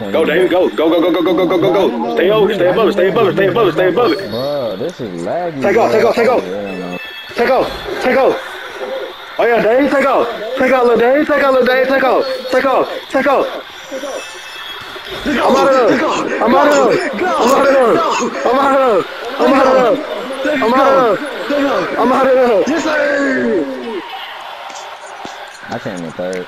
Go, David, go. Go, go, go, go, go, go, go, go, go. Stay over, stay above it, stay above it, stay above it, stay above it. Bro, this is laggy. Take off, take off, take off. Take off, take off. Oh yeah, Dave, take off. Take off, little Dave, take off, little Dave, take off. Take off, take off. I'm out of there. I'm out of there. I'm out of there. I'm out of there. I'm out of there. I'm out of there. I'm out of there. Yes, sir. I came in third.